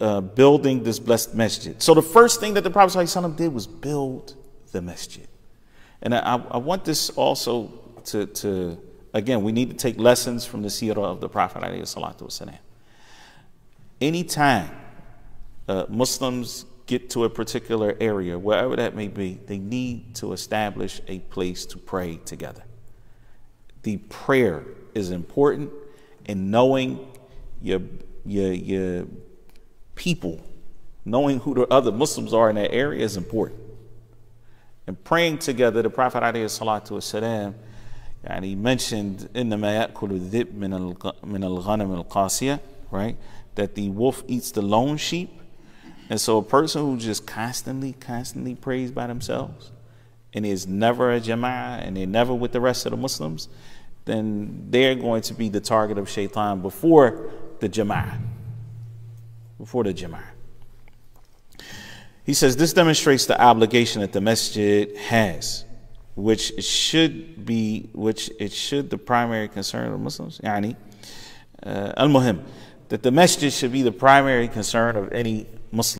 uh, building this blessed masjid. So the first thing that the Prophet ﷺ did was build the masjid. And I, I want this also to, to, again, we need to take lessons from the seerah of the Prophet ﷺ. Anytime uh, Muslims get to a particular area, wherever that may be, they need to establish a place to pray together. The prayer is important, and knowing your, your, your people, knowing who the other Muslims are in that area is important. And praying together, the Prophet والسلام, and he mentioned in the Mayakulu dhib min al ghanam al qasiyah, right? That the wolf eats the lone sheep. And so a person who just constantly, constantly prays by themselves and is never a jama'ah and they're never with the rest of the Muslims, then they're going to be the target of shaitan before the jama'ah. Before the jama'ah. He says this demonstrates the obligation that the masjid has, which should be, which it should the primary concern of Muslims. Yani, uh, al-muhim, that the masjid should be the primary concern of any Muslim.